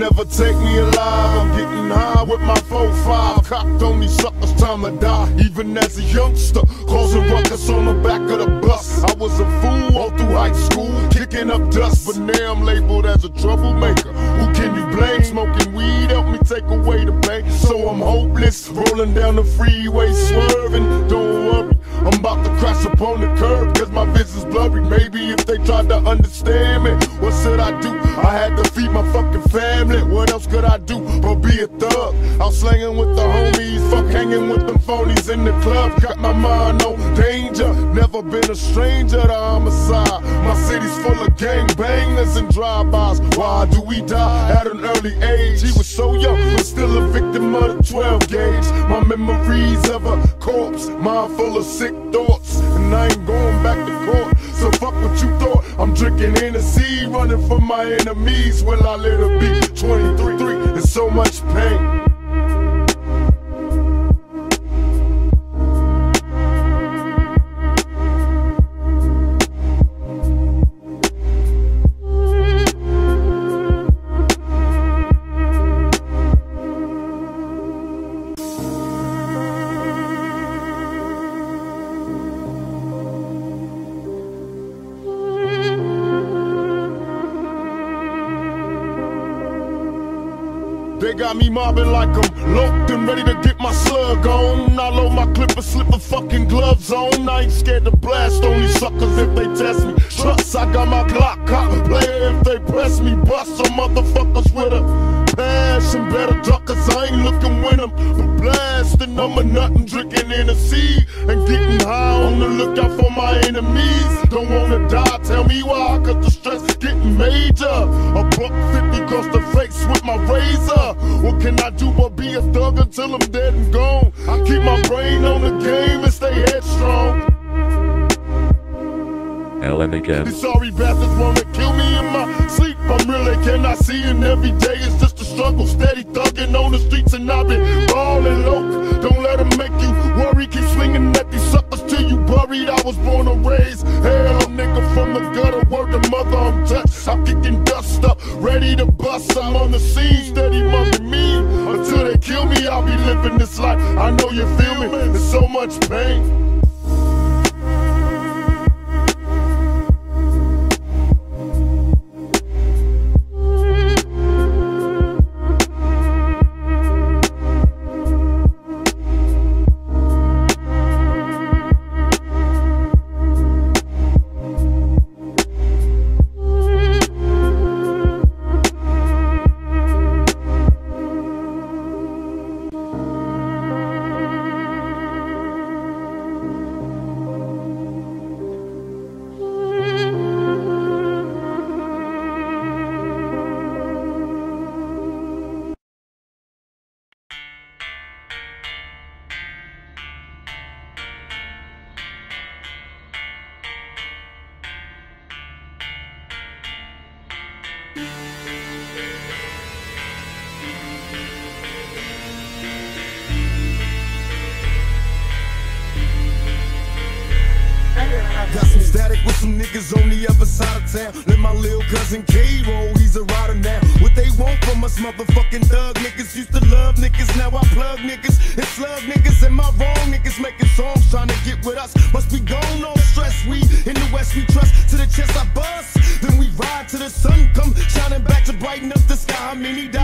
never take me alive. I'm getting high with my 4-5. Cocked on these suckers, time to die. Even as a youngster, causing ruckus on the back of the bus. I was a fool all through high school, kicking up dust. But now I'm labeled as a troublemaker. Who can you blame? Smoking weed help me take away the pain. So I'm hopeless, rolling down the freeway, swerving. Don't worry. I'm about to crash upon the curb cause my vision's blurry. Maybe if they tried to understand me, what should I do? I had to feed my fucking family. What else could I do but be a thug? I'm slanging with the homies, fuck hanging with them phonies in the club. Got my mind on danger. Never been a stranger to homicide. My city's full of gang bangers and drive-bys. Why do we die at an early age? He was so young, but still a victim of the 12 gauge. My memories of a corpse, mind full of sick thoughts, and I ain't going back to court. So fuck what you thought. I'm drinking Hennessy, running from my enemies. Will I let it be 23, and so much pain. Me mobbing like I'm locked and ready to get my slug on. I load my clip and slip a fucking gloves on. I ain't scared to blast on these suckers if they test me. Trust, I got my Glock cop player if they press me. Bust some motherfuckers with a passion. Better duck cause I ain't looking them. But blasting, I'm a nut and drinking in the sea. And getting a thug until I'm dead and gone? I keep my brain on the game and stay headstrong. Ellen again. These sorry bastards wanna kill me in my sleep. I'm really cannot see and every day it's just a struggle. Steady thugging on the streets and I've been ballin' low. Don't let them make you worry. Keep swinging at these suckers till you buried. I was born and raised. Hell, nigga from the gutter. To mother, I'm touched. I'm kicking dust up, ready to bust. I'm on the scene, steady mugging me. Kill me, I'll be living this life. I know you feel me. There's so much pain. Up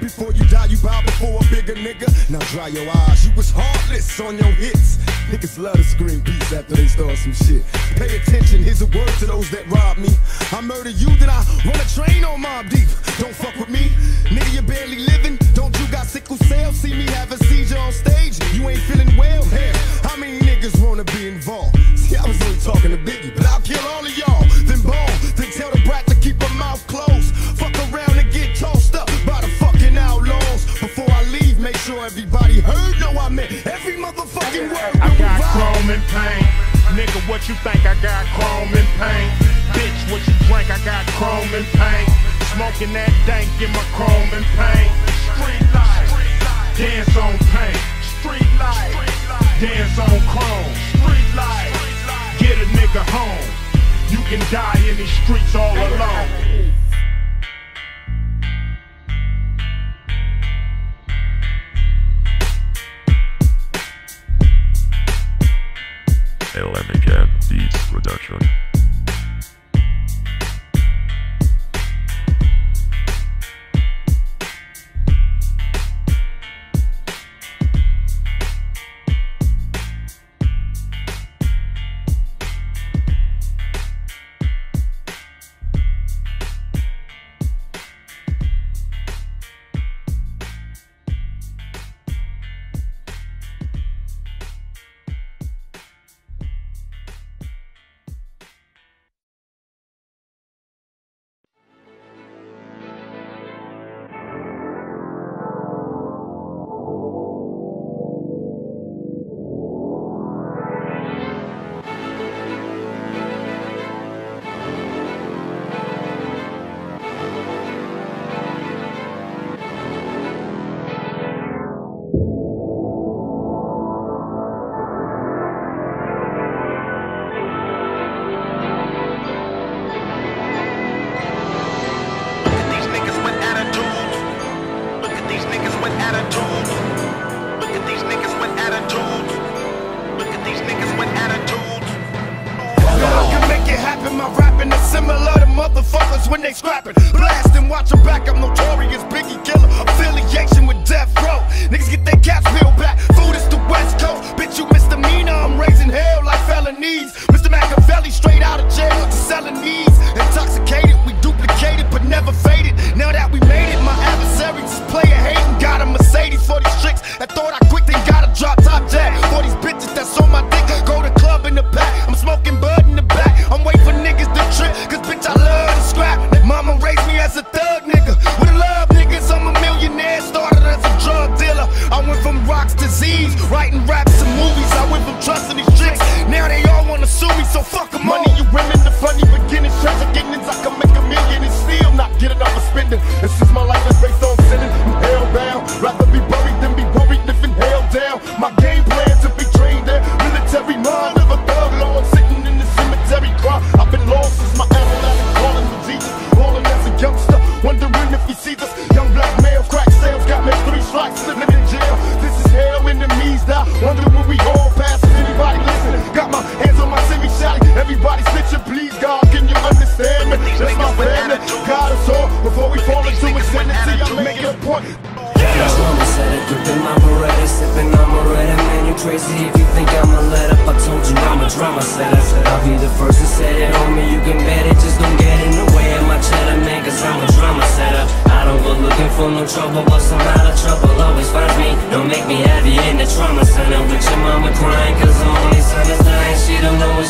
Before you die, you bow before a bigger nigga. Now dry your eyes, you was heartless on your hits. Niggas love to scream beats after they start some shit. Pay attention, here's a word to those that rob me. I murder you, then I run a train on Mobb Deep. Don't fuck with me, nigga, you barely living. Don't you got sickle cell? See me have a seizure on stage. You ain't feeling well, hell. How many niggas wanna be involved? See, I was only talking to Biggie, but I'll kill all of y'all. Then ball, then tell the I got chrome and pain. Nigga, what you think? I got chrome and pain. Bitch, what you drink? I got chrome and pain. Smoking that dank in my chrome and pain. Street life, dance on pain. Street life, dance on chrome. Street life, get a nigga home. You can die in these streets all alone. Dale and again, Beats Production.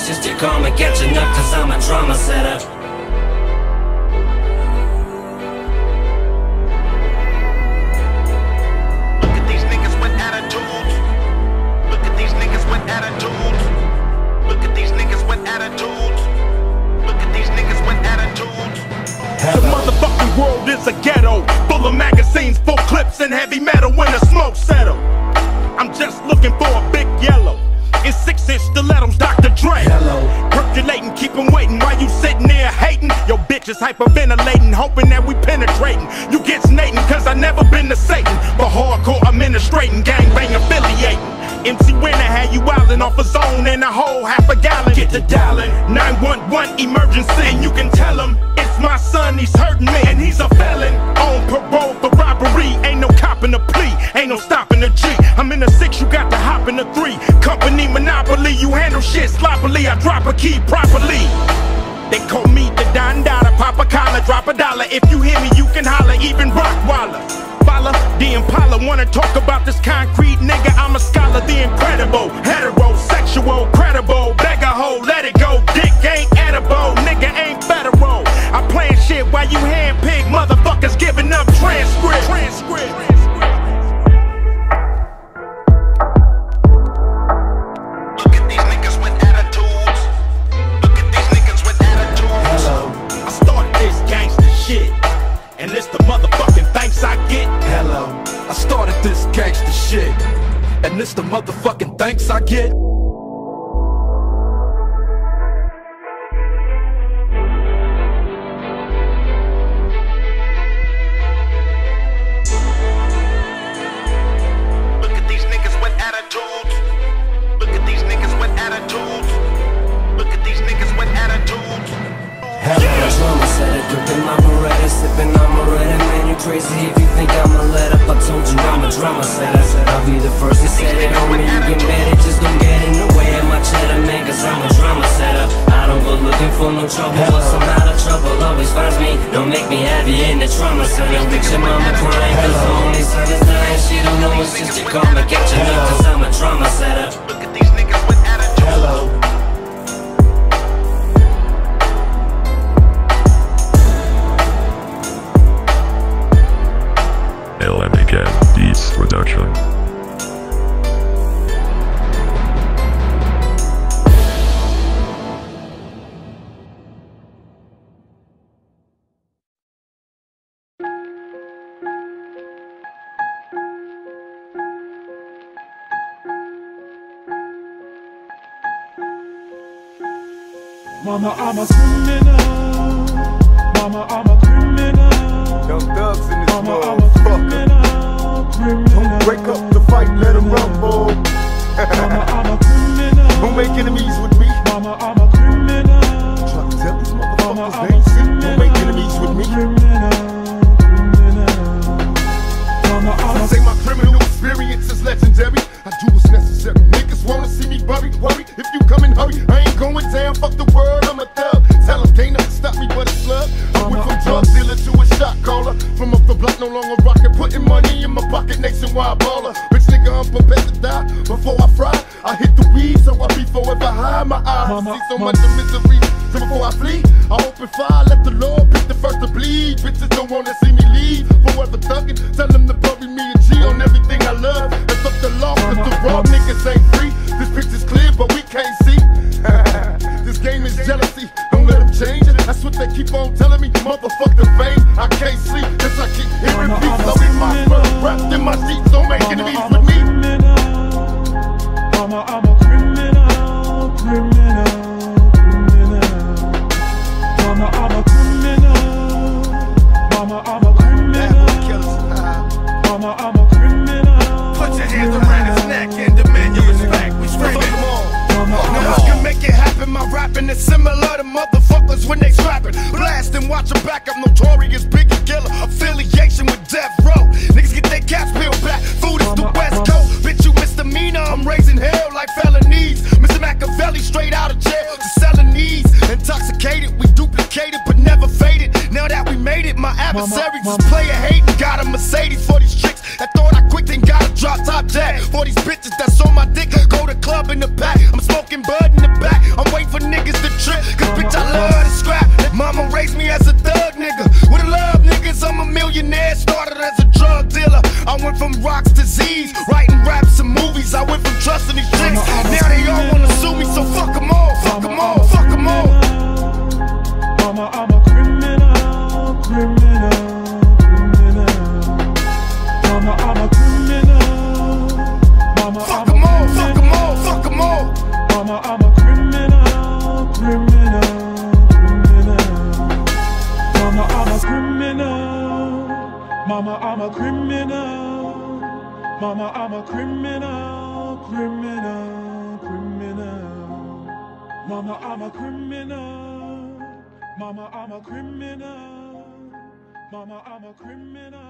It's just your karma catching up, cause I'm a trauma setter. Look at these niggas with attitudes. Look at these niggas with attitudes. Look at these niggas with attitudes. Look at these niggas with attitudes. The motherfucking world is a ghetto, full of magazines, full clips, and heavy metal when the smoke settle. I'm just looking for a big yellow. Dre. Hello. Percolating, keep 'em waiting while you sitting there hating. Your bitch is hyperventilating, hoping that we penetrating. You get snating, cause I never been to Satan. For hardcore administrating, gangbang affiliating. MC Winner had you wildin' off a zone and a whole half a gallon. Get the dialing, 911 emergency. And you can tell him it's my son, he's hurting me. And he's a felon on parole for robbery. Ain't no a plea, ain't no stopping the G. I'm in the six, you got to hop in the three. Company monopoly, you handle shit sloppily. I drop a key properly. They call me the Don Dada, pop a collar, drop a dollar. If you hear me, you can holler, even Rockwaller. Follow the Impala, wanna talk about this concrete nigga? I'm a scholar, the incredible, heterosexual, credible, beggar hoe, let it go. Dick ain't edible, nigga ain't federal. I plan shit while you handpick motherfuckers giving up transcript. transcript. I started this gangster shit, and this the motherfucking thanks I get. Look at these niggas with attitudes. Look at these niggas with attitudes. Look at these niggas with attitudes. Drama setter, gripping my Beretta, sipping on Beretta. Man, you crazy if you think Mama, I'm a Don't make enemies. I'm a, I'm a criminal, criminal. Mama, I'm a criminal. Mama, I'm a criminal. Mama, I'm a criminal. Put your hands around his neck and demand your respect. We. Now I can make it happen. My rapping is similar to motherfuckers when they slapping Blast and watch them back. I'm notorious. Hating. Got a criminal,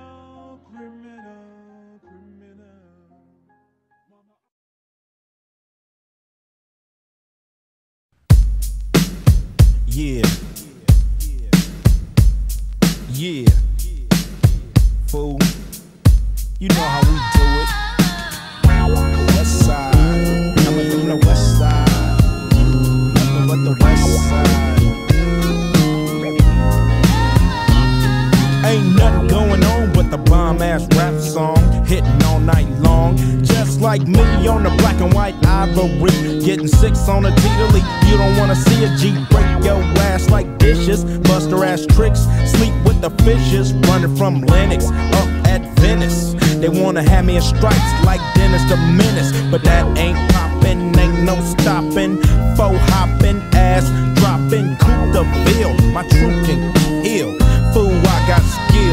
Getting six on a T-Lee. You don't wanna see a G break your ass like dishes. Buster ass tricks. Sleep with the fishes. Running from Lennox up at Venice. They wanna have me in stripes like Dennis the Menace. But that ain't poppin', ain't no stoppin'. Faux hoppin', ass droppin'. Coupe de ville. My truth can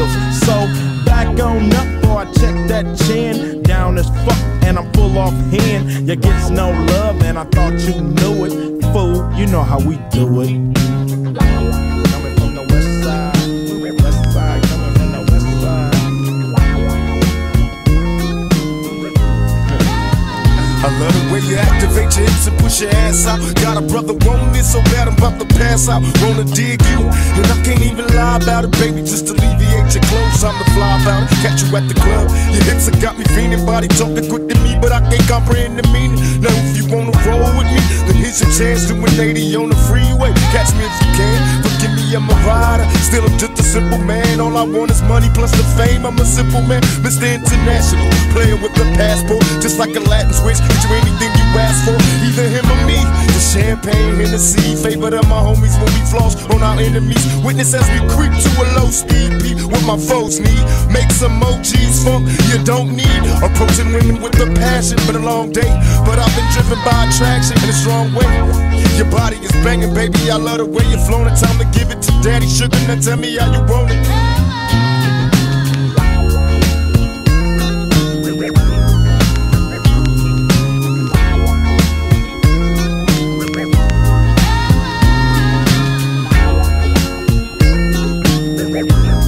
got. So back on up I check that chin. Down as fuck and I'm full off hand. You gets no love and I thought you knew it. Fool, you know how we do it. Love the way you activate your hips and push your ass out. Got a brother wanting it so bad I'm about to pass out. Wanna dig you, and I can't even lie about it, baby. Just alleviate your clothes. I'm the fly about it. Catch you at the club. Your hips have got me feeling, body talking quick to me, but I can't comprehend the meaning. Now if you wanna roll with me, then here's your chance to an 80 on the freeway. Catch me if you can. Forgive me, a rider. Still, I'm just a simple man. All I want is money plus the fame. I'm a simple man, Mr. International. Playing with the passport, just like a Latin switch. Get you anything you ask for, either him or me. The champagne, Hennessy, favorite of my homies when we floss on our enemies. Witness as we creep to a low speed beat. What my foes need, make some emojis funk you don't need. Approaching women with a passion, been a long day, but I've been driven by attraction in a strong way. Your body is banging, baby. I love the way you're flowing. Time to give it to daddy sugar. Now tell me how you want it. Have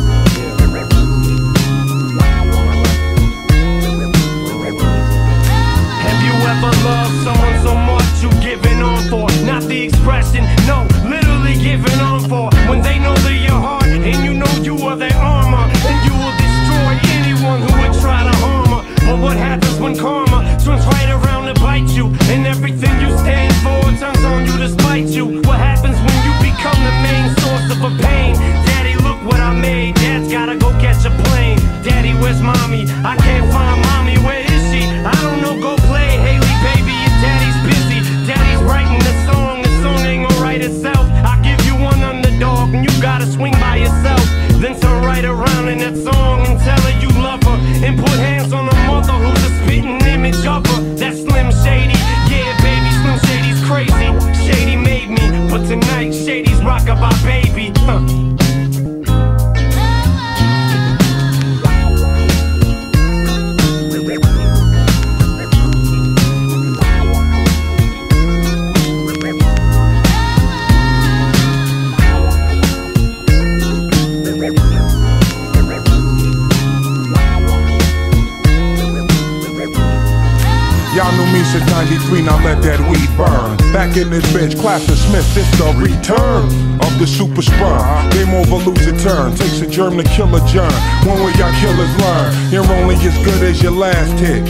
this the return of the super sperm. Game over, lose a turn. Takes a germ to kill a germ. One way y'all killers learn. You're only as good as your last hit.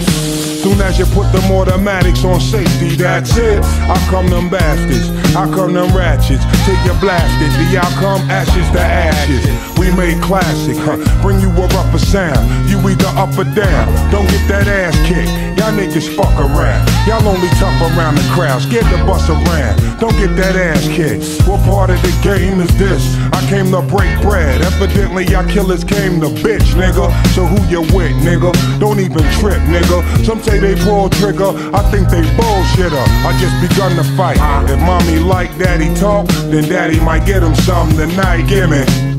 Soon as you put them automatics on safety, that's it. I come them bastards? I come them ratchets? Take you blasted, the outcome ashes to ashes. We made classic, huh? Bring you a rougher sound. You either up or down. Don't get that ass kicked. Y'all niggas fuck around. Y'all only tough around the crowd. Scared to bust around. Don't get that ass kicked. What part of the game is this? I came to break bread. Evidently, y'all killers came to bitch, nigga. So who you with, nigga? Don't even trip, nigga. Some say they pull trigger. I think they bullshitter. I just begun to fight. If mommy like daddy talk, then daddy might get him something tonight. Gimme.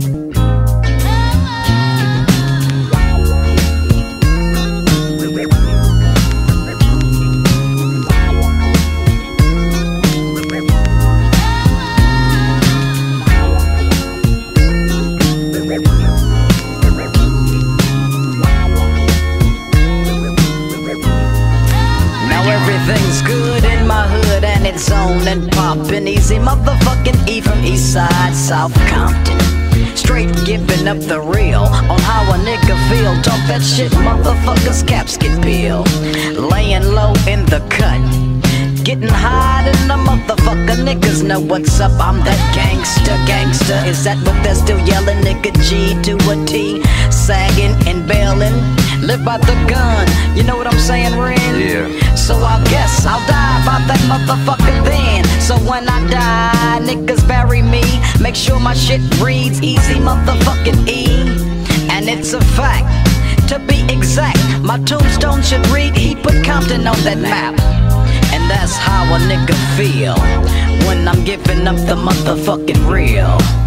The real on how a nigga feel. Talk that shit, motherfuckers, caps get peeled. Laying low in the cut. Getting high in the motherfucker, niggas know what's up. I'm that gangster, gangster. Is that what they're still yelling? Nigga G to a T, sagging and bailing. Live by the gun, you know what I'm saying, Ren? Yeah. So I guess I'll die by that motherfucker then. So when I die, niggas bury me. Make sure my shit reads easy, motherfucking E. And it's a fact, to be exact, my tombstone should read he put Compton on that map. And that's how a nigga feel when I'm giving up the motherfucking real.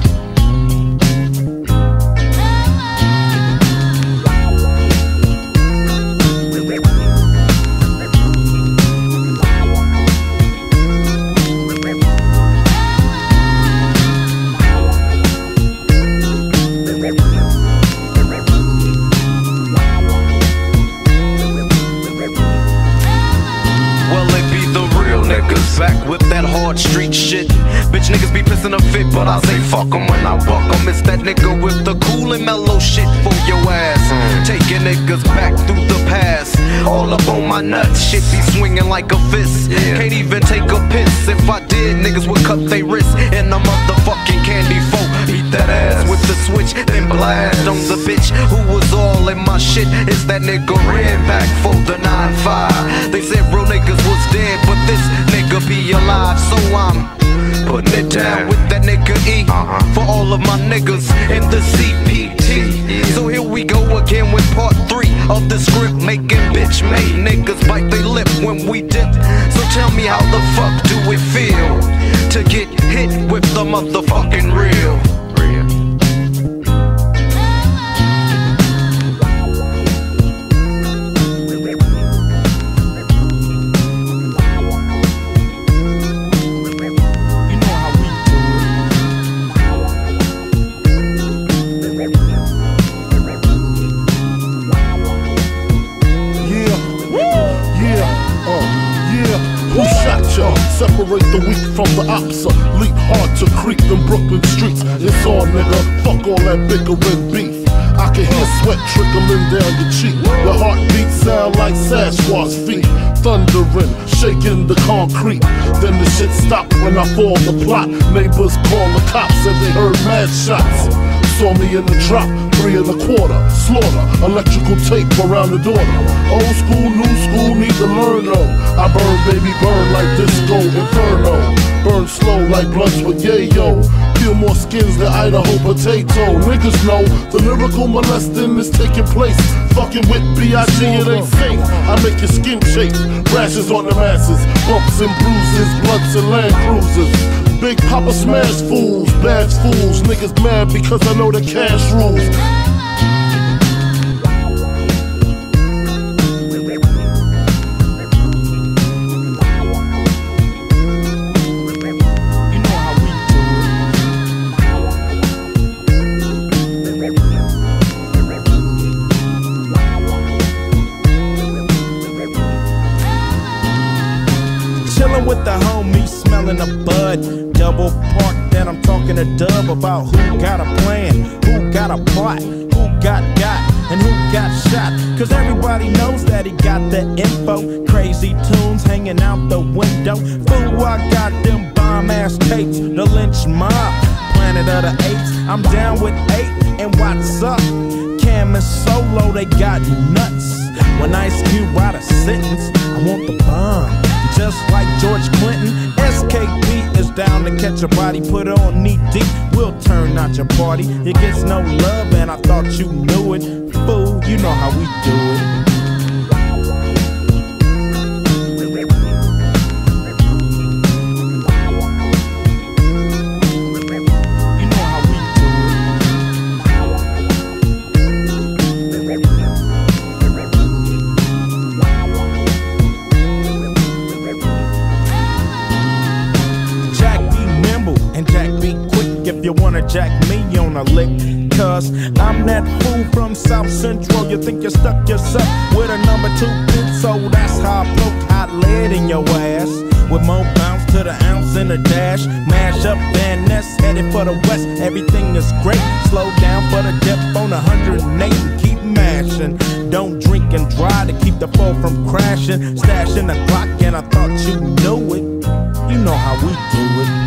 But I say fuck 'em when I walk 'em. It's that nigga with the cool and mellow shit for your ass. Taking niggas back through the past. All up on my nuts, shit be swinging like a fist. Can't even take a piss. If I did, niggas would cut they wrists in a motherfucking candy folk. Eat that ass with the switch, then blast on the bitch who was all in my shit. Is that nigga ran back for the 9-5. They said real niggas was dead, but this nigga be alive, so I'm putting it down with that nigga E uh-huh. for all of my niggas in the CPT. So here we go again with part three of the script, making bitch made niggas bite their lip when we dip. So tell me how the fuck do it feel to get hit with the motherfucking real? From the opsa. Uh, leap hard to creep them Brooklyn streets. It's all nigga. Fuck all that bickering beef. I can hear sweat trickling down your cheek. Your heartbeat sound like Sasquatch feet. Thundering, shaking the concrete. Then the shit stopped when I fall the plot. Neighbors call the cops and they heard mad shots. Saw me in the drop, three and a quarter. Slaughter, electrical tape around the door. Old school, new school, need to learn though. I burn, baby, burn like disco inferno. Burn slow like blunts with yayo. Peel more skins than Idaho potato. Niggas know the lyrical molesting is taking place. Fucking with B.I.G. it ain't safe. I make your skin shake. Rashes on the masses, bumps and bruises, blunts and land cruisers. Big Papa smash fools, bad fools. Niggas mad because I know the cash rules. Homies, smelling a bud. Double park, then I'm talking to Dub about who got a plan, who got a plot, who got got, and who got shot. Cause everybody knows that he got the info. Crazy tunes hanging out the window. Fool, I got them bomb ass tapes, the Lench Mob. Planet of the Apes, I'm down with eight, and what's up? Cam and Solo, they got nuts. When Ice Cube out a sentence, I want the bomb. Just like George Clinton, SKP is down to catch a body, put on knee deep. We'll turn out your party. It gets no love, and I thought you knew it. Fool, you know how we do it. Cause I'm that fool from South Central. You think you stuck yourself with a number two pin, so that's how I broke hot lead in your ass. With more bounce to the ounce in the dash. Mash up Van Ness, headed for the west. Everything is great. Slow down for the depth on 108 and keep mashing. Don't drink and drive to keep the foe from crashing. Stashing the clock, and I thought you knew it. You know how we do it.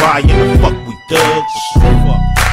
Wonder the fuck we thugs.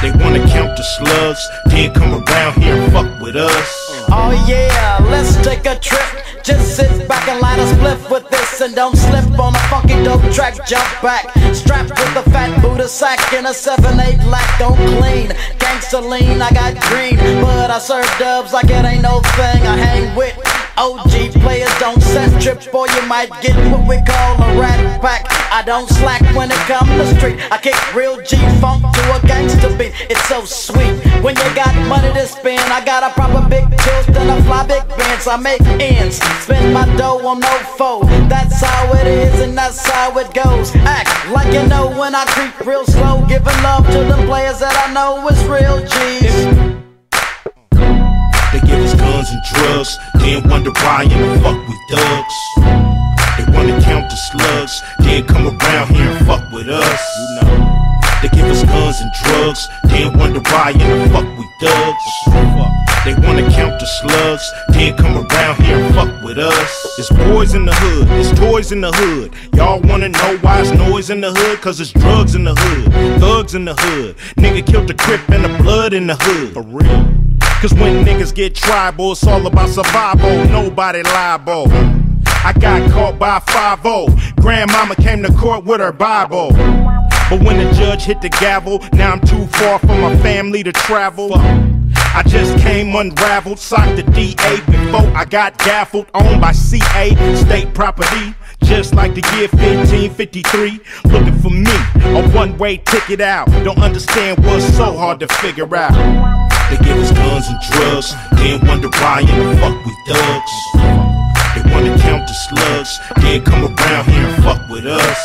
They wanna count the slugs, then come around here and fuck with us. Oh yeah, let's take a trip. Just sit back and light a spliff with this and don't slip on a funky dope track. Jump back, strapped with a fat Buddha sack and a 7-8 lack. Don't clean, gangsta lean. I got green, but I serve dubs like it ain't no thing. I hang with OG players. Don't set trip or you might get what we call a rat pack. I don't slack when it comes to street. I kick real G funk to a gangsta beat. It's so sweet when you got money to spend. I got a proper big tilt and a fly big bands. I make ends, spend my dough on no foe. That's how it is and that's how it goes. Act like you know when I creep real slow, giving love to the players that I know is real G's. They give us guns and drugs, then wonder why in the fuck we thugs. They wanna count the slugs, then come around here and fuck with us. You know. They give us guns and drugs, then wonder why in the fuck we thugs. They wanna count the slugs, then come around here and fuck with us. It's boys in the hood, it's toys in the hood. Y'all wanna know why it's noise in the hood? Cause it's drugs in the hood, thugs in the hood. Nigga killed the crip and the blood in the hood. For real. Cause when niggas get tribal, it's all about survival, nobody liable. I got caught by 5 Grandmama came to court with her Bible. But when the judge hit the gavel, now I'm too far from my family to travel. I just came unraveled, socked the DA before I got gaffled, owned by CA, state property. Just like the year 1553, looking for me, a one way ticket out. Don't understand what's so hard to figure out. They give us guns and drugs, then wonder why in the fuck we thugs. They wanna count the slugs, then come around here and fuck with us.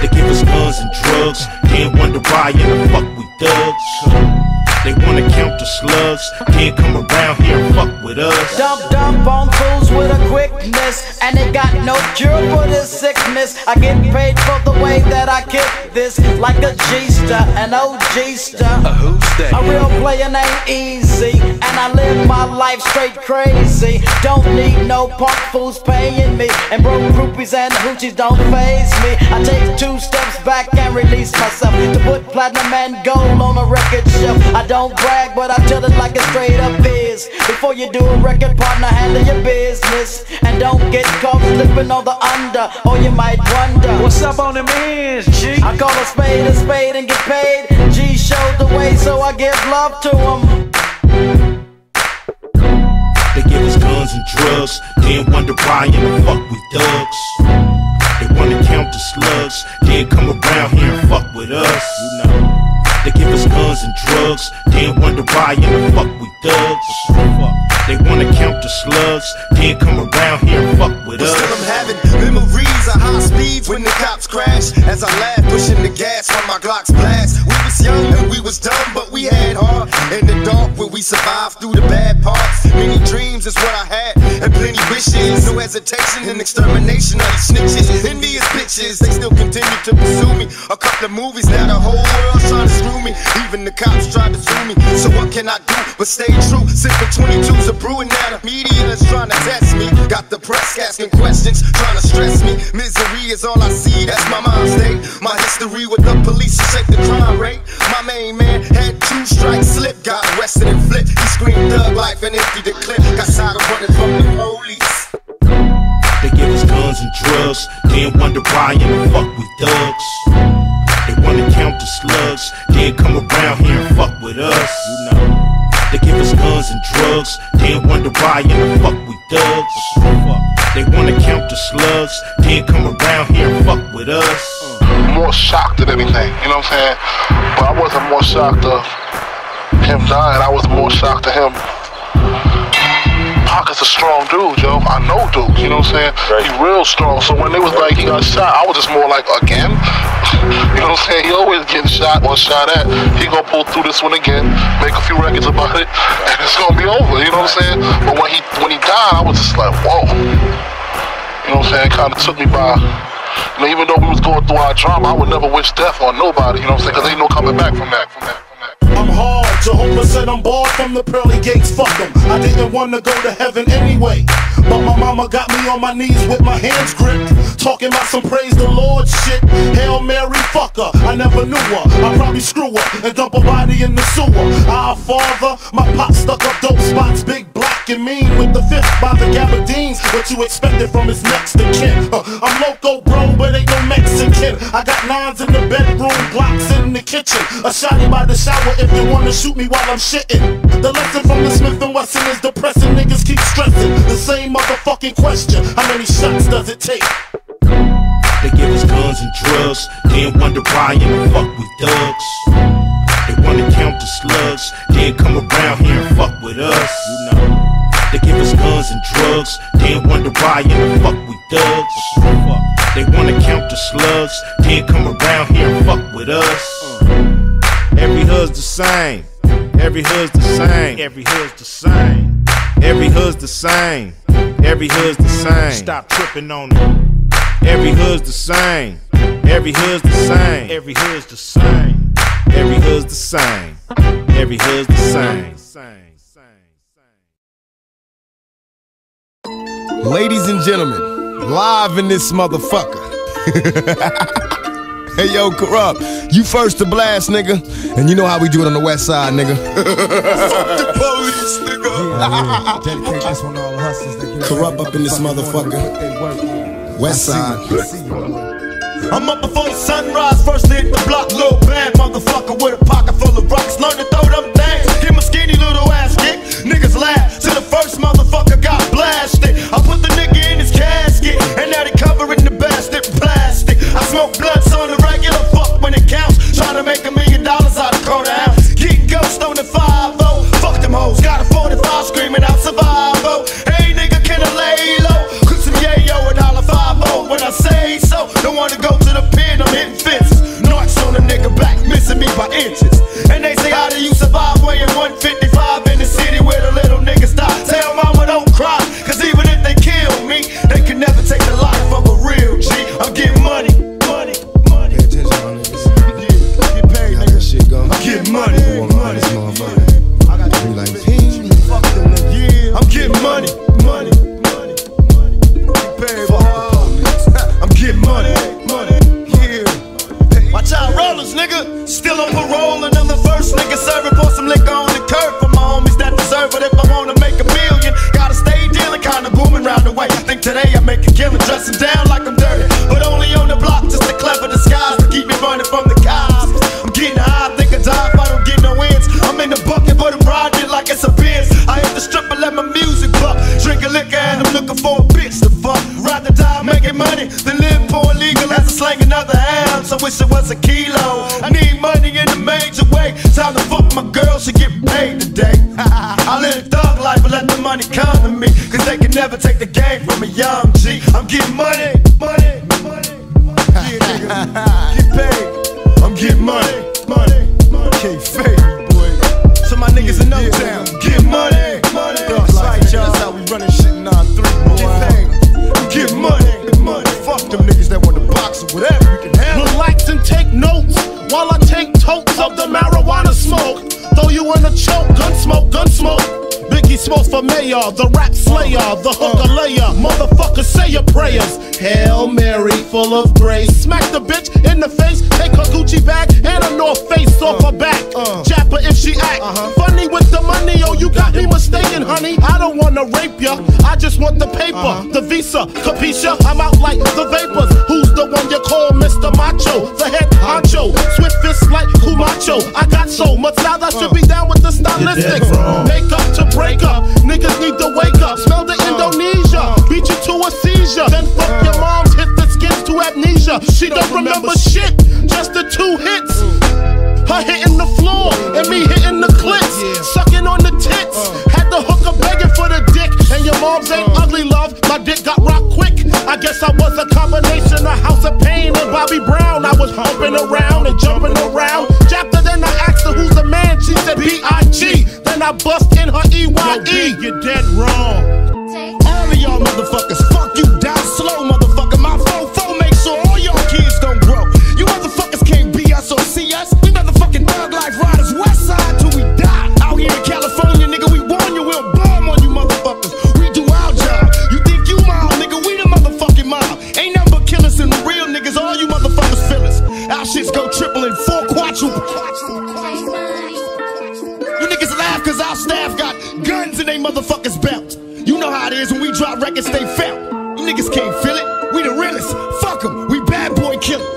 They give us guns and drugs, then wonder why in the fuck we thugs. They wanna count the slugs, Can't come around here and fuck with us. Dump, dump on fools with a quickness, and they got no cure for this sickness. I get paid for the way that I kick this, like a G-star, an OG-star. A who's that? A real player ain't Easy, and I live my life straight crazy. Don't need no punk fools paying me, and broke groupies and hoochies don't phase me. I take two steps back and release myself to put platinum and gold on a record shelf. I don't brag, but I tell it like it straight up is. Before you do a record, partner, handle your business. And don't get caught slipping on the under, or you might wonder. What's up on them ends, G? I call a spade a spade and get paid. G showed the way, so I give love to him. They give us guns and drugs, then wonder why in the fuck we thugs. They wanna count the slugs, then come around here and fuck with us. You know. They give us guns and drugs, then wonder why in the fuck we thugs. They wanna count the slugs, then come around here and fuck with But us. still I'm having memories of high speeds when the cops crash. As I laugh, pushing the gas while my Glocks blast. We was young and we was dumb, but we had heart. In the dark where we survived through the bad parts. Many dreams is what I had, and plenty wishes. No hesitation in extermination of these snitches. Envious bitches, they still continue to pursue me. A couple of movies, now the whole world's trying to screw me. Even the cops tried to sue me. So what can I do but stay true? Sipping 22s of brewing now. The media is trying to test me. Got the press asking questions, trying to stress me. Misery is all I see, that's my mind state. My history with the police to shake the crime rate. My main man had two strikes slip, got arrested and flipped. He screamed thug life and emptied the clip. Got tired of running from the police. They give us guns and drugs, then wonder why in the fuck we thugs. They wanna count the slugs, then come around here and fuck with us. You know. They give us guns and drugs, then wonder why in the fuck we thugs. They wanna count the slugs, then come around here and fuck with us. more shocked at anything, you know what I'm saying? But I wasn't more shocked of him dying, I was more shocked to him. Pocket's a strong dude, yo. I know dude, you know what I'm saying? He real strong. So when they was like he got shot, I was just more like, again? you know what I'm saying? He always getting shot or shot at. He gonna pull through this one again, make a few records about it, and it's gonna be over, you know what I'm saying? But when he when he died, I was just like, whoa. You know what I'm saying? It kinda took me by you know, even though we was going through our drama, I would never wish death on nobody, you know what I'm saying? Cause ain't no coming back from that, from that. I'm hard. Jehovah said I'm barred from the pearly gates. Fuck them. I didn't want to go to heaven anyway. But my mama got me on my knees with my hands gripped. Talking about some praise the Lord shit. Hail Mary, fucker. I never knew her. I probably screw her and dump a body in the sewer. Our father, my pop stuck up dope spots. Big black and mean with the fifth by the gabardines. What you expected from his next to kin. Uh, I'm loco, bro, but ain't no Mexican. I got nines in the bedroom, blocks in the kitchen. A shotty by the shower if you wanna shoot me while I'm shitting. The lesson from the Smith and Wesson is depressing. Niggas keep stressing the same motherfucking question. How many shots does it take? They give us guns and drugs, then wonder why in the fuck we thugs. They wanna count the slugs, then come around here and fuck with us. You know. They give us guns and drugs, then wonder why in the fuck we thugs. They wanna count the slugs, then come around here and fuck with us. Uh. Every hood's the same. Every hood's the same. Every hood's the same. Every hood's the same. Every hood's the same. Stop tripping on it. Every hood's the same. Every hood's the same. Every hood's the same. Every hood's the same. Every hood's the same. Ladies and gentlemen, live in this motherfucker. Hey yo, Kurupt. You first to blast, nigga. And you know how we do it on the west side, nigga. Fuck the police, nigga. Dedicate this one to all the hustlers that get Kurupt up in this motherfucker. West side. I'm up before the sunrise, first hit the block, little bad motherfucker with a pocket full of rocks. Learn to throw them things, give my skinny little ass kick. Niggas laugh till the first motherfucker got blasted. I put the nigga in his casket, and now they covering the bastard plastic. I smoke blunts wanna go to the pen, I'm hitting fences. Knocks on a nigga back, missing me by inches. And they say, How do you survive weighing 155 today I make a killing, dressing down like I'm dirty, but only on the block, just a clever disguise to keep me running from the cops. I'm getting high, think I die if I don't get no ends. I'm in the bucket, but I'm riding like it's a Benz. I hit the strip and let my music buck. Drinking liquor and I'm looking for a bitch to fuck. Rather die making money than live poor legal as I slang another ounce. I wish it was a kilo. Major way. Time to fuck my girl, she get paid today. I live a thug life, but let the money come to me. Cause they can never take the game from a young G. I'm getting money, money, money. Yeah, nigga. Get paid. I'm getting money, money, money. Can't fade boy. So my niggas in no town. The rap slayer, the hooker layer. Motherfucker, say your prayers. Hail Mary, full of grace. Smack the bitch in the face, take her Gucci bag and a North Face off her back. Jap if she act funny with the money. Oh, you got me mistaken, honey. I don't wanna rape ya, I just want the paper, the visa. Capisha, I'm out like the vapors. Who's the one you call Mr. Macho? The head honcho, swift fist like Camacho. I got so much style, I should be down with the stylistics. Make up to break up, niggas need to wake up. Smell the Indonesia, beat you to a seizure. Then fuck your moms, hit to amnesia. She don't remember shit, just the two hits. Her hitting the floor and me hitting the clits, sucking on the tits. Had the hooker begging for the dick, and your mom's ain't ugly, love. My dick got rocked quick. I guess I was a combination of House of Pain and Bobby Brown. I was humping around and jumping around. Chapter then I asked her who's the man. She said B.I.G. Then I bust in her E.Y.E. You're dead wrong. All of y'all motherfuckers, fuck you, die You know how it is when we drop records, they felt. You niggas can't feel it. We the realest. Fuck 'em. We bad boy killer.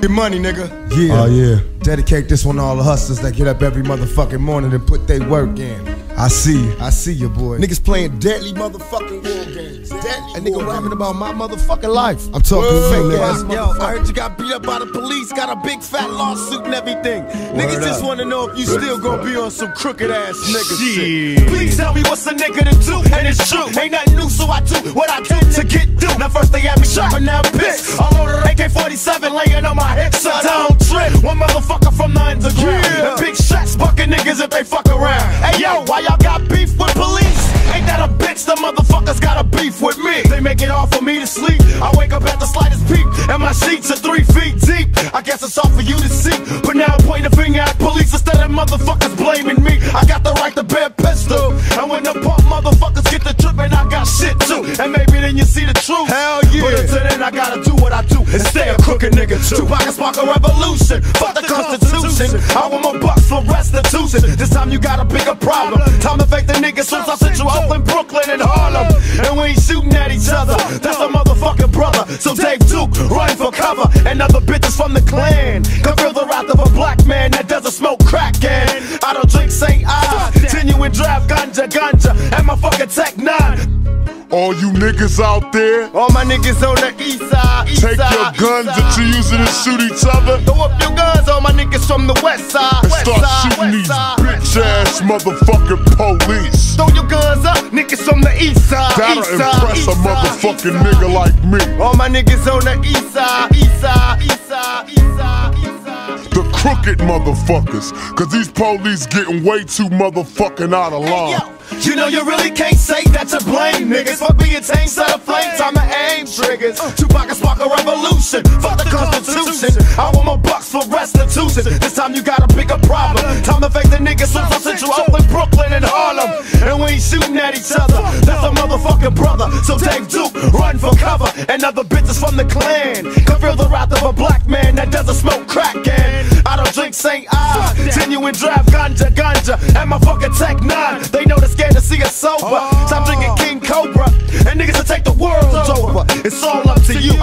Get money, nigga. Yeah. Oh, yeah. Dedicate this one to all the hustlers that get up every motherfucking morning and put their work in. I see you. I see you, boy. Niggas playing deadly motherfucking war games. Deadly A nigga rapping about my motherfucking life. I'm talking Word. fake ass Yo. I heard you got beat up by the police, got a big fat lawsuit and everything. Niggas just wanna know if you still gonna be on some crooked ass nigga shit. Please tell me what's a nigga to do, and it's true. Ain't nothing new, so I do what I do to get through. Now first they had me shot, but now I'm pissed. All over the AK-47 laying on my so I don't trip. One motherfucker from the underground. And big shots bucking niggas if they fuck around. Hey yo, why y'all got beef with police? Ain't that a bitch? The motherfuckers got a beef with me. They make it hard for me to sleep. I wake up at the slightest peep, and my sheets are three feet deep. I guess it's all for you to see. But now I'm pointing a finger at police instead of motherfuckers blaming me. I got the right to bear pistol. And when the pump motherfuckers get the trippin', I got shit too. And maybe then you see the truth. Hell yeah. But until then, I gotta do what I do and stay a crooked nigga too. Tupac and spark a revolution. Fuck the Constitution. I want my bucks for restitution. This time you got a bigger problem. Time to fake the niggas since I sent you Brooklyn, and Harlem. And we ain't shooting at each other. That's a motherfucking brother. So Dave Duke, run for cover. And other bitches from the clan. Can feel the wrath of a black man that doesn't smoke crack. And I don't drink St. Ides Genuine draft ganja, ganja. And my fucking Tech 9. All you niggas out there, All my niggas on the east side. East take side, your guns side. that you're using to shoot each other Throw up your guns, all my niggas from the west side. and West start side, shooting these side. bitch ass motherfucking police. Throw your guns up, niggas from the east side. That'll east side, impress east a motherfucking side. nigga like me. All my niggas on the east side, east side, east side, east side, east side. The crooked motherfuckers, cause these police getting way too motherfucking out of line. You know you really can't say that to blame niggas for being tame, set of flames. I'ma aim triggers. Tupac and spark a revolution. Fuck the Constitution. I want my bucks for restitution. This time you got a bigger problem. Time to fake the niggas from Central, Oakland, Brooklyn, and Harlem. And we ain't shooting at each other. That's a motherfucking brother. So Dave Duke, run for cover. And other bitches from the clan. Can feel the wrath of a black man that doesn't smoke crack. And drink St. Ides Ah. Genuine draft ganja, ganja. And my fucking Tech 9. They know they're scared to see us sober. Stop drinking King Cobra. And niggas will take the world over. It's all up to you.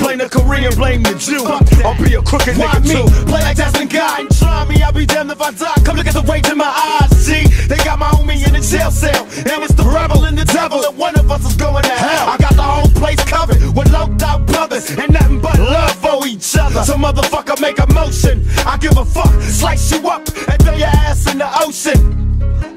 Blame the Korean, blame the Jew. I'll be a crooked nigga too. Play like Desmond Guy and try me. I'll be damned if I die. Come look at the rage in my eyes, see? They got my homie in the jail cell. And it's the rebel and the devil. And one of us is going to hell. I got the whole place covered with locked out brothers. And nothing but love for each other. So motherfucker make a motion. I give a fuck. Slice you up and throw your ass in the ocean.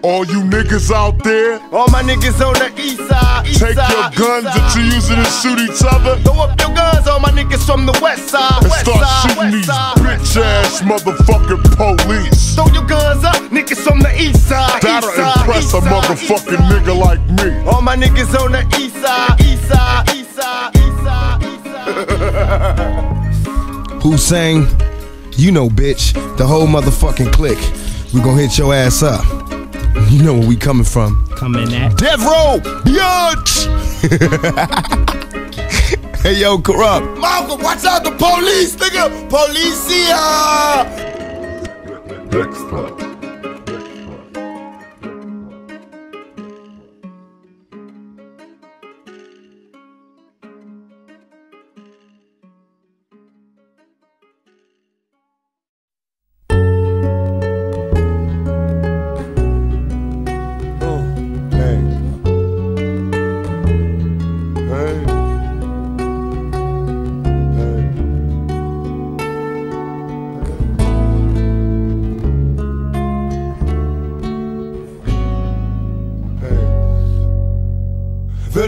All you niggas out there, All my niggas on the east side. East take side, your guns that you're using to shoot each other Throw up your guns, all my niggas from the west side. and West start side, shooting west these side. bitch ass motherfucking police. Throw your guns up, niggas from the east side. That'll east side, impress a motherfucking nigga like me. All my niggas on the east side, east side, east side, east side, east side. Hussein, you know, bitch, the whole motherfucking clique. We gonna hit your ass up. You know where we coming from. Coming at Death Row, bitch. hey yo, Kurupt. Malcolm, watch out, the police, nigga! Policia! Hey.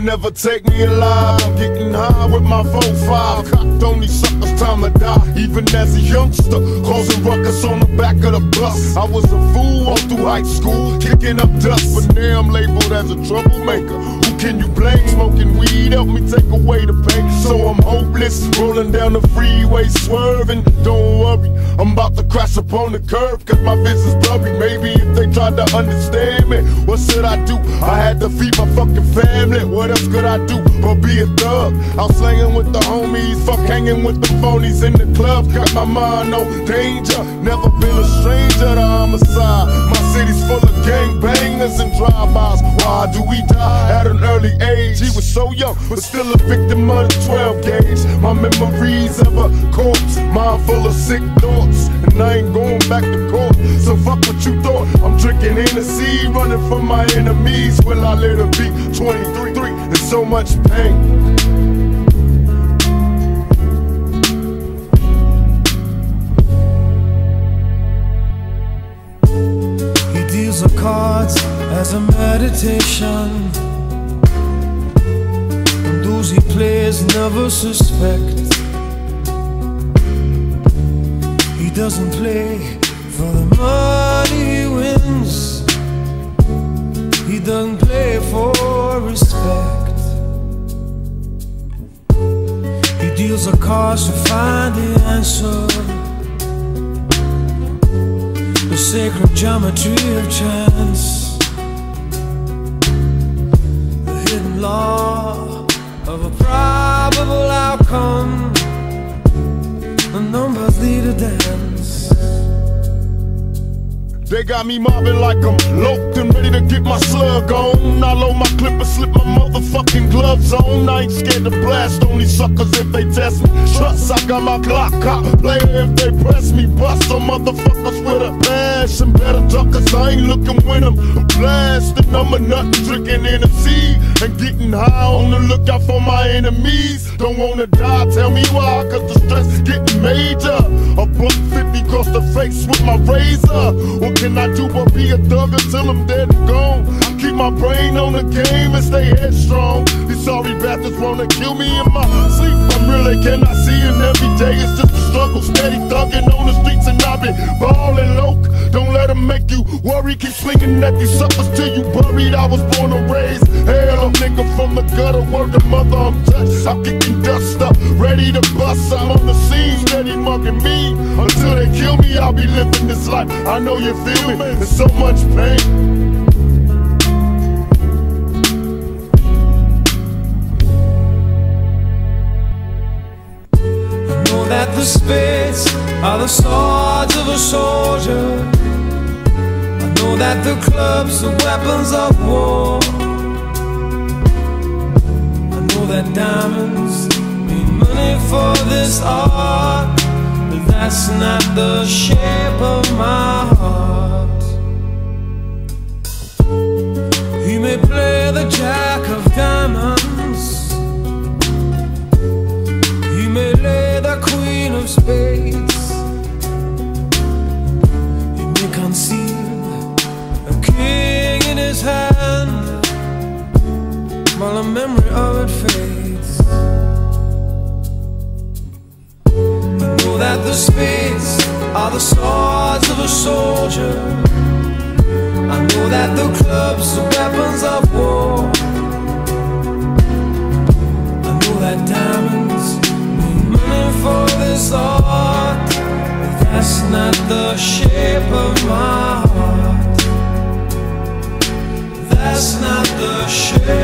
Never take me alive. I'm getting high with my 4-5. Cocked on these suckers, time to die. Even as a youngster, causing ruckus on the back of the bus. I was a fool all through high school, kicking up dust. But now I'm labeled as a troublemaker. Who can you blame? Smoking weed help me take away the pain. So I'm hopeless, rolling down the freeway, swerving. Don't worry, I'm about to crash upon the curb. Cause my vision's blurry. Maybe if they tried to understand me, what should I do? I had to feed my fucking family. What else could I do but be a thug? I'm slanging with the homies, fuck hanging with the phonies in the club. Got my mind on danger. Never been a stranger to homicide. My city's full of gangbangers and drive-bys. Why do we die at an early age? He was so young, but still a victim of the 12 gauge. My memories of a corpse, mind full of sick thoughts, and I ain't going back to court. So fuck what you thought. I'm drinking Hennessy, running from my enemies. Will I live her be 23? There's so much pain. Deals the cards as a meditation. And those he plays never suspect. He doesn't play for the money he wins. He doesn't play for respect. He deals the cards to find the answer. The sacred geometry of chance. The hidden law of a probable outcome. The numbers lead a dance. They got me mobbing like I'm loped and ready to get my slug on. I load my clip and slip my motherfucking gloves on. I ain't scared to blast on these suckers if they test me. Trust, I got my Glock cop player if they press me. Bust some motherfuckers with a passion. Better cause I ain't looking when I'm blasting. I'm a nut drinking Hennessy and getting high on the lookout for my enemies. Don't wanna die, tell me why, cause the stress is getting major. A buck 50 across the face with my razor. What can I do but be a thug until I'm dead and gone? Keep my brain on the game and stay headstrong. These sorry bastards wanna kill me in my sleep. I'm really cannot see and every day it's just a struggle. Steady thugging on the streets and I've been ballin' loc. Don't let them make you worry. Keep slinging at these suckers till you buried. I was born and raised. Hell, I'm nigga from the gutter. Word to mother, I'm touched. I'm kicking dust up, ready to bust. I'm on the scene, steady mugging me. Until they kill me, I'll be living this life. I know you feel me. There's so much pain. That the spades are the swords of a soldier. Know that the clubs are weapons of war. I know that diamonds mean money for this art, but that's not the shape of my heart. He may play the jack of diamonds. He may lay the queen of spades. His hand while the memory of it fades. I know that the spades are the swords of a soldier. I know that the clubs are weapons of war. I know that diamonds mean money for this art, but that's not the shape of my heart. That's not the shape,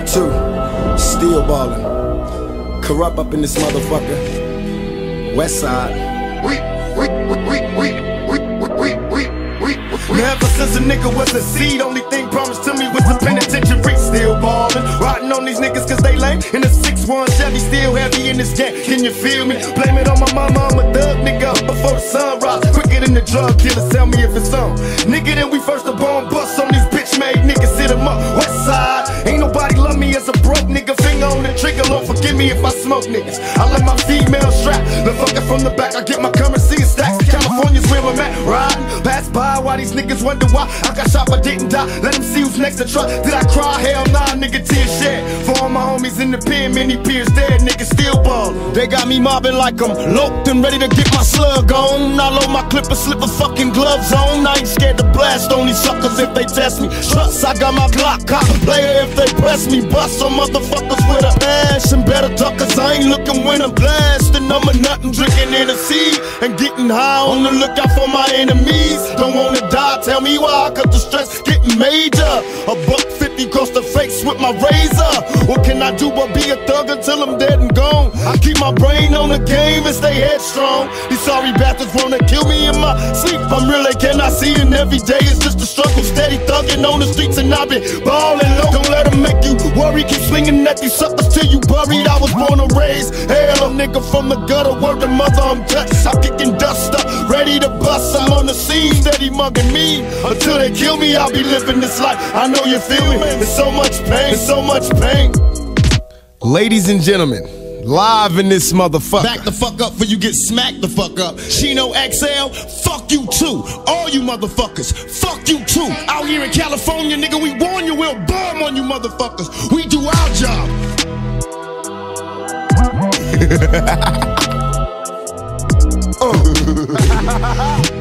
Part two, still ballin'. Kurupt up in this motherfucker. West side. Ever since a nigga was a seed, only thing promised to me was the penitentiary. Still ballin', Rotting on these niggas cause they lame. In the 6-1 Chevy, still heavy in this gang. Can you feel me? Blame it on my mama, I'm a thug nigga. Before the sunrise, quicker than the drug dealer, tell me if it's on. Nigga, then we first a bomb bust on these bitch made niggas, sit them up. West side, ain't nobody trigger, Lord, forgive me if I smoke niggas. I let my female strap. The fucker from the back, I get my currency in stacks. California's where I'm at, riding. Pass by while these niggas wonder why I got shot but didn't die. Let them see who's next to try. Did I cry? Hell nah, nigga, tears shed. For all my homies in the pen, many peers dead, niggas still ball. They got me mobbing like I'm loped and ready to get my slug on. I load my clip and slip a fucking gloves on. I ain't scared to blast on these suckers if they test me. Trust, I got my Glock, cop player if they press me. Bust some motherfuckers with a ass and better talk, cause I ain't looking when I'm blasting. I'm a nut and drinking Hennessy and getting high on the lookout for my enemies. Don't wanna die, tell me why, cause the stress getting major. A buck fifty across the face with my razor. What can I do but be a thug until I'm dead and gone? I keep my brain on the game and stay headstrong. These sorry bastards wanna kill me in my sleep. I'm real, they cannot see, and every day it's just a struggle. Steady thugging on the streets, and I've been ballin' low. Don't let them make you worry. Keep swinging at these suckers till you buried. I was born and raised. Hell, nigga from the gutter, word to mother, I'm touched. I'm kicking dust ready to bust. I'm on the scene, steady mugging me. Until they kill me, I'll be living this life. I know you feel me. There's so much pain, there's so much pain. Ladies and gentlemen, live in this motherfucker. Back the fuck up for you get smacked the fuck up. Chino XL, fuck you too. All you motherfuckers, fuck you too. Out here in California, nigga, we warn you, we'll bomb on you motherfuckers. We do our job. Ha ha ha ha!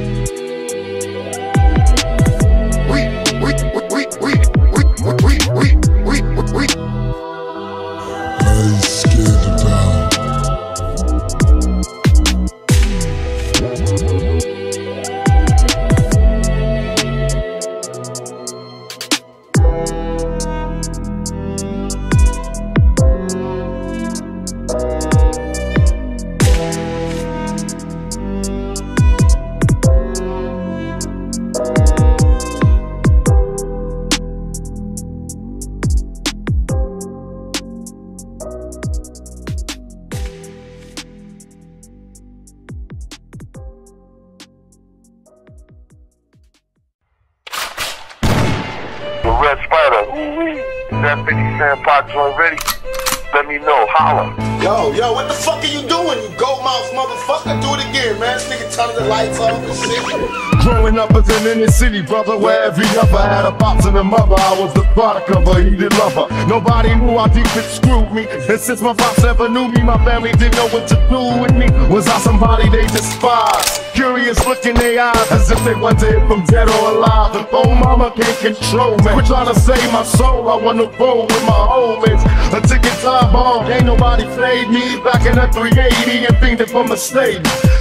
City brother, where every lover had a pops and a mother, I was the product of a heated lover. Nobody knew how deep it screwed me, and since my pops never knew me, my family didn't know what to do with me. Was I somebody they despised? Curious look in their eyes, as if they wondered if I'm dead or alive. The oh, phone mama can't control me. Quit trying to save my soul, I wanna roll with my homies. A ticket time bomb, ain't nobody played me. Back in the 380 and fiending for mistake.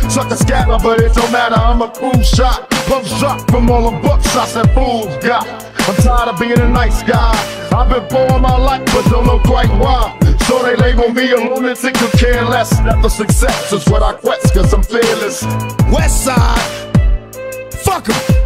Suck a scatter, but it don't matter, I'm a cool shot. Pump shot from all the buckshots that fools got. I'm tired of being a nice guy. I've been born my life, but don't know quite why. So they label me a lunatic who care less. The success is what I quest, cause I'm fearless. West side, fuck 'em.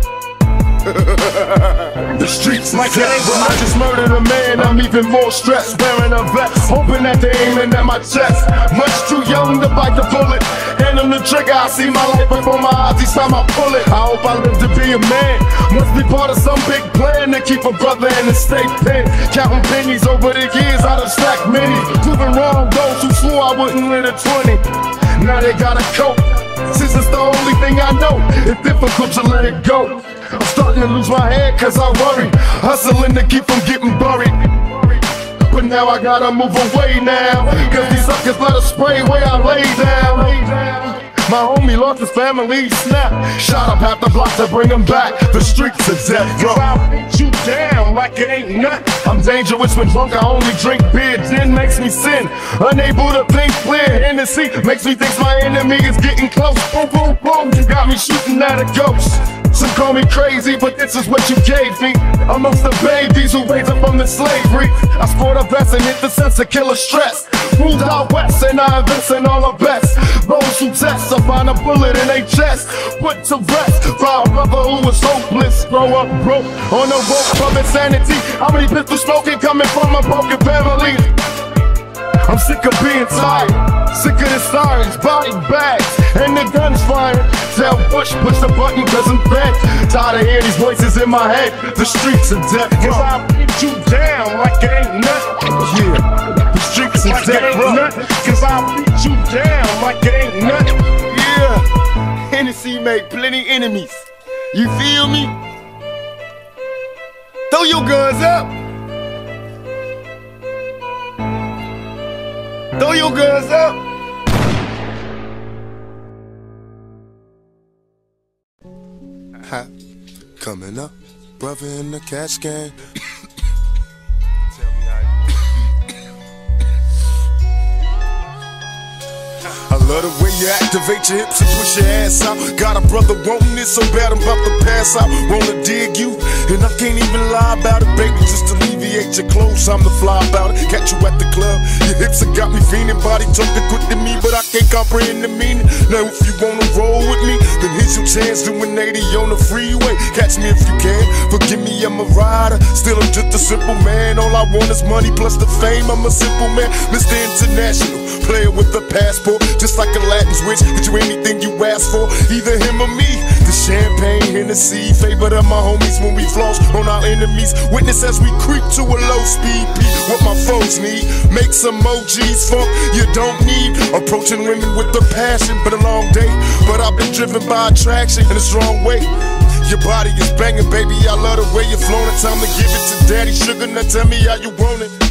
The streets like that, I just murdered a man. I'm even more stressed, wearing a vest, hoping that they aiming at my chest. Much too young to bite the bullet. Hand on the trigger, I see my life before my eyes each time I pull it. I hope I live to be a man. Must be part of some big plan to keep a brother in the state pen. Counting pennies over the years, I done stacked many. Proving wrong those who swore I wouldn't win a 20. Now they gotta cope. Since it's the only thing I know, it's difficult to let it go. Starting to lose my head cause I worry. Hustling to keep from getting buried. But now I gotta move away now. Cause these suckers let us spray where I lay down. My homie lost his family, snap. Shot up half the block to bring him back. The streets of death row. I'll beat you down like it ain't nothing. I'm dangerous when drunk, I only drink beer. Gin makes me sin. Unable to think clear. Hennessy makes me think my enemy is getting close. Boom, boom, boom. You got me shooting at a ghost. Some call me crazy, but this is what you gave me. Amongst the babies who raised up from the slavery. I scored a vest and hit the sense of killer stress. Moved out west and I invest in all the best. Those who test, I find a bullet in their chest. Put to rest, for a brother who was hopeless. Grow up broke, on the rope from insanity. How many pistol smoking coming from a broken family? I'm sick of being tired, sick of the sirens, body bags, and the guns firing. Tell Bush, push the button, cause I'm dead. Tired of hearing these voices in my head. The streets are dead. Cause I beat you down like it ain't nothing. Yeah, the streets are Like it ain't nothing. Cause I beat you down like it ain't nothing. Yeah, Hennessy made plenty enemies. You feel me? Throw your guns up. Throw your guns up. Ha, coming up, brother in the cash game. Love the way you activate your hips and push your ass out. Got a brother wanting it so bad I'm about to pass out. Wanna dig you, and I can't even lie about it, baby. Just alleviate your clothes, I'm the fly about it. Catch you at the club, your hips have got me fiending. Body talking quick to me, but I can't comprehend the meaning. Now if you wanna roll with me, then here's your chance doing 80 on the freeway. Catch me if you can. Forgive me, I'm a rider. Still, I'm just a simple man. All I want is money plus the fame. I'm a simple man, Mr. International. Player with a passport, just like a Latin switch. Get you anything you ask for, either him or me. The champagne, Hennessy, favorite of my homies when we floss on our enemies. Witness as we creep to a low speed beat. What my foes need, make some OGs funk you don't need. Approaching women with the passion, been a long day, but I've been driven by attraction in a strong way. Your body is banging, baby. I love the way you're flowing. Time to give it to daddy. Sugar, now tell me how you want it.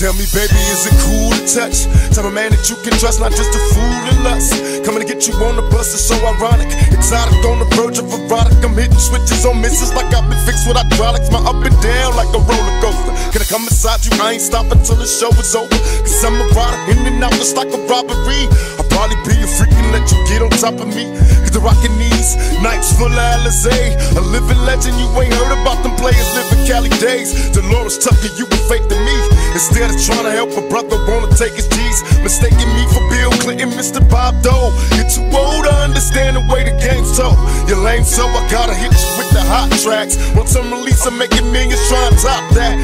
Tell me, baby, is it cool to touch? Tell a man that you can trust, not just a fool and lust. Coming to get you on the bus is so ironic. Exotic on the verge of erotic. I'm hitting switches on misses like I've been fixed with hydraulics. My up and down like a roller coaster. Can I come inside you? I ain't stopping till the show is over. Cause I'm erotic, in and out just like a robbery. Probably be a freak let you get on top of me. Cause the rockin' knees, nights full of Alizé. A living legend, you ain't heard about them players living Cali days. Delores Tucker, you were fake to me. Instead of trying to help a brother, wanna take his G's. Mistaking me for Bill Clinton, Mr. Bob Dole. You're too old to understand the way the game's told. You're lame, so I gotta hit you with the hot tracks. Once I'm released, I'm making millions trying to top that.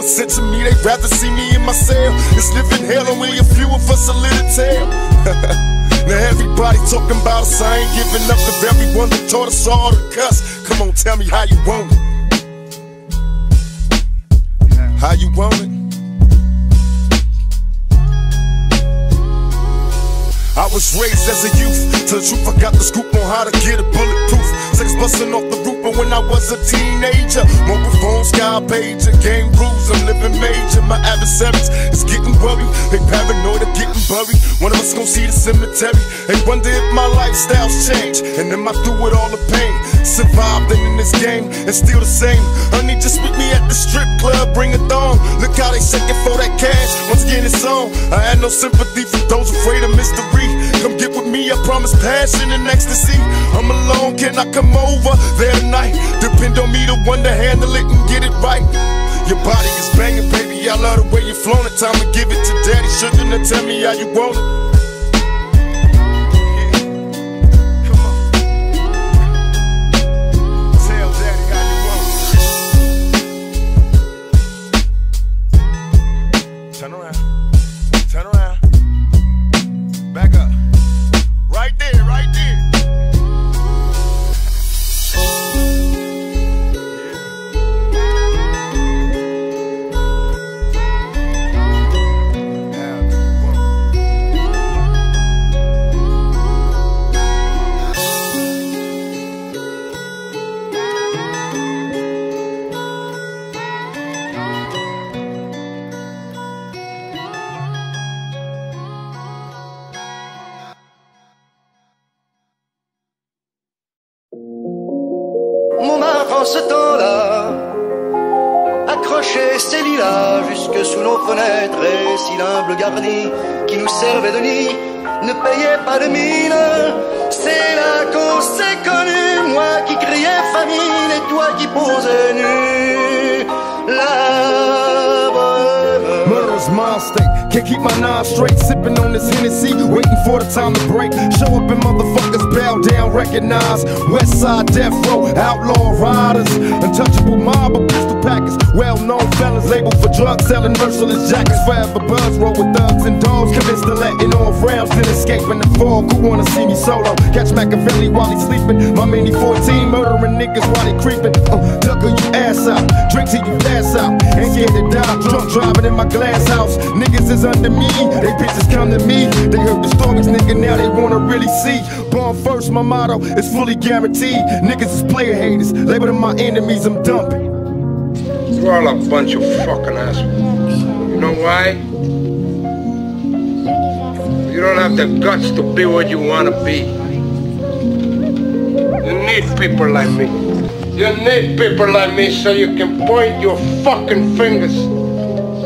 They wanna me, they'd rather see me in my cell. It's living hell, only a few of us a little tale. Now everybody talking about us, I ain't giving up to everyone that taught us all to cuss. Come on, tell me how you want it. How you want it? I was raised as a youth. Tell the truth, I got the scoop on how to get a bulletproof. Sex busting off the roof, but when I was a teenager, mobile phone, sky page, and game rules. I'm living major. My adversaries is getting worried. They paranoid of getting buried. One of us gon' see the cemetery and wonder if my lifestyle's changed. And am I through with all the pain? Survived and in this game and still the same. Honey, just meet me at the strip club, bring a thong. Look how they shaking for that cash. Once again, it's on. I had no sympathy for those afraid of mystery. Come get with me, I promise passion and ecstasy. I'm alone, can I come over there tonight? Depend on me, the one to handle it and get it right. Your body is banging, baby. I love the way you're flowing. Time to give it to daddy. Sugar, now tell me how you want it. Fenêtres et si l'humble garni qui nous servait de nid ne payait pas de mine. C'est là qu'on s'est connu, moi qui criais famine et toi qui posais nu. La bohème. Can't keep my nine straight, sipping on this Hennessy, waiting for the time to break. Show up and motherfuckers bow down, recognize. Westside death row, outlaw riders, untouchable mob of pistol packers, well known felons labeled for drug selling, merciless jackets. Forever buzz roll with thugs and dogs, convinced to letting off rounds, then escaping the fog. Who wanna see me solo? Catch Makaveli while he's sleeping. My mini 14 murdering niggas while they creeping. Uh, ducker you ass out, drink till you pass out, ain't scared to die. Drunk driving in my glass house, niggas is under me. They bitches come to me. They heard the stories, nigga. Now they wanna really see. Born first, my motto is fully guaranteed. Niggas is player haters. Label them my enemies. I'm dumping. You're all a bunch of fucking assholes. You know why? You don't have the guts to be what you wanna be. You need people like me. You need people like me so you can point your fucking fingers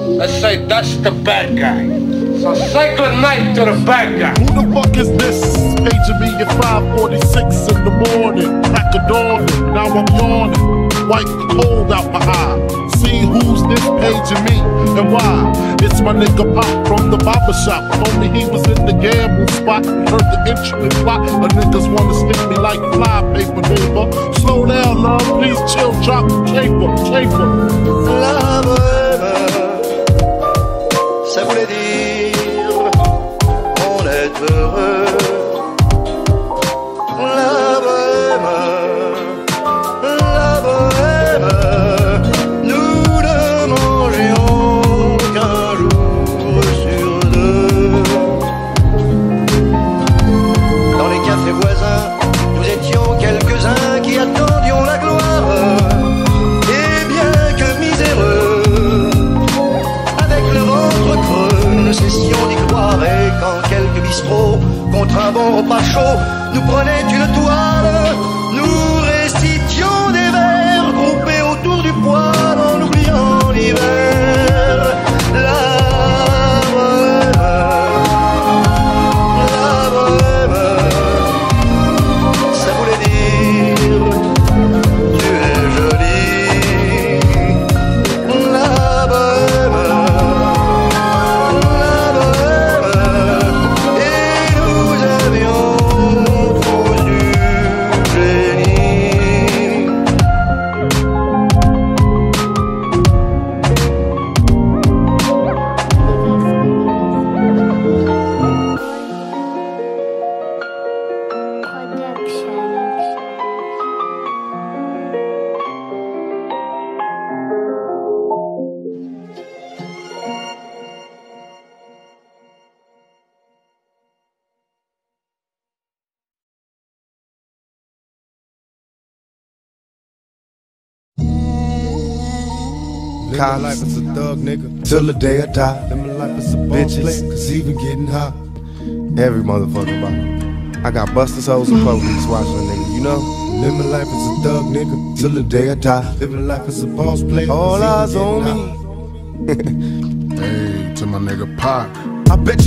and say that's the bad guy. So say good night to the bad guy. Who the fuck is this? Paging me at 546 in the morning. Crack of dawn, now I'm yawning. Wipe the cold out my eye. See who's this page paging me and why. It's my nigga Pop from the barber shop. Told me he was in the gamble spot. Heard the intricate plot. The niggas wanna stick me like fly paper, neighbor. Slow down, love. Please chill, drop the caper, caper. La bohème, ça Till the day I die. Living life as a bitches, cause even getting hot. Every motherfucking body. I got busters, hoes, and police watching a nigga, you know? Living life as a thug, nigga. Till the day I die. Living life as a boss player. All eyes on me. Hey, to my nigga Pac.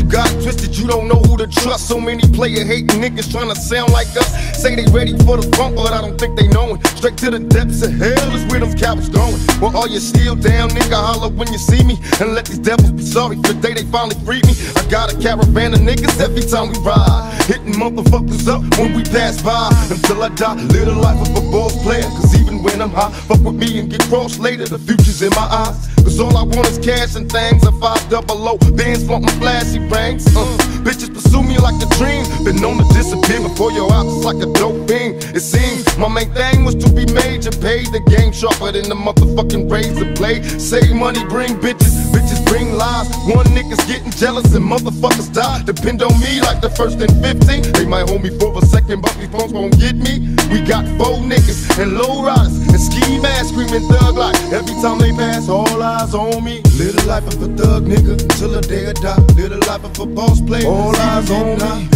Got twisted, you don't know who to trust. So many player hating niggas trying to sound like us. Say they ready for the funk, but I don't think they know it. Straight to the depths of hell is where them cowards going. Well, all you still down, nigga, holler when you see me. And let these devils be sorry for the day they finally freed me. I got a caravan of niggas every time we ride. Hitting motherfuckers up when we pass by. Until I die, live the life of a boss player. Cause even when I'm high, fuck with me and get crossed later. The future's in my eyes. Cause all I want is cash and things. A five double O, Benz flaunting flashy rings. Uh, bitches pursue me like a dream. Been known to disappear before your eyes, like a dope beam. It seems my main thing was to be major. Pay the game sharper than the motherfucking razor blade. Save money, bring bitches. Bitches bring lies. One nigga's getting jealous and motherfuckers die. Depend on me like the first and 15. They might hold me for a second, but these phones won't get me. We got four niggas and low riders and ski masks screaming thug like every time they pass. All eyes on me. Live the life of a thug nigga till the day I die. Live the life of a boss player. All eyes on me.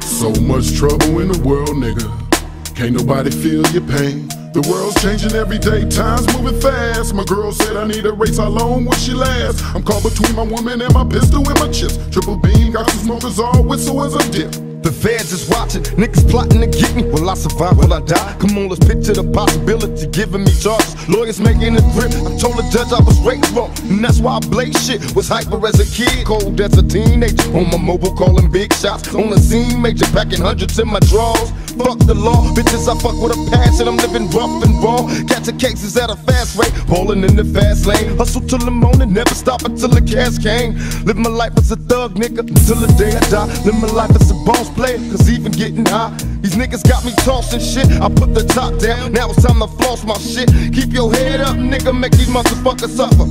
So much trouble in the world, nigga. Can't nobody feel your pain. The world's changing every day, time's moving fast. My girl said I need a race, how long will she last? I'm caught between my woman and my pistol and my chips. Triple beam, got some smokers all whistle as a dip. The feds is watching, niggas plotting to get me. Will I survive? Will I die? Come on, let's picture the possibility, giving me charges. Lawyers making a grip. I told the judge I was raised wrong, and that's why I blaze shit. Was hyper as a kid, cold as a teenager. On my mobile, calling big shots. On the scene, major, packing hundreds in my drawers. Fuck the law, bitches, I fuck with a passion. I'm living rough and raw. Catching cases at a fast rate, balling in the fast lane. Hustle till the morning, never stop until the cash came. Live my life as a thug, nigga, until the day I die. Live my life as a boss player, cause even getting high. These niggas got me tossing shit. I put the top down, now it's time to floss my shit. Keep your head up, nigga, make these motherfuckers suffer.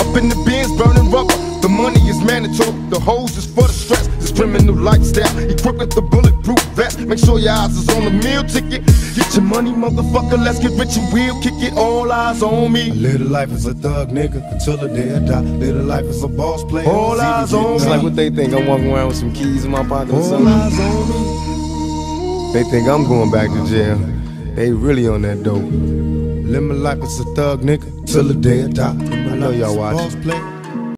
Up in the bins, burning rubber. The money is mandatory, the hose is for the stress. This criminal lifestyle, equipped with the bulletproof vest. Make sure your eyes is on the meal ticket. Get your money, motherfucker, let's get rich and we'll kick it. All eyes on me. I live a life as a thug nigga until the day I die. Live a life as a boss player. All eyes on me. It's like what they think. I'm walking around with some keys in my pocket or All something. eyes on me. They think I'm going back to jail. They really on that dope. Live my life as a thug nigga till the day I die. I know y'all watching. Boss player.